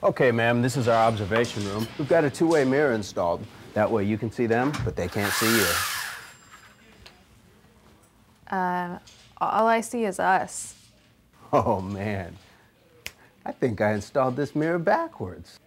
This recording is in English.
Okay, ma'am, this is our observation room. We've got a two-way mirror installed. That way you can see them, but they can't see you. Uh, all I see is us. Oh, man. I think I installed this mirror backwards.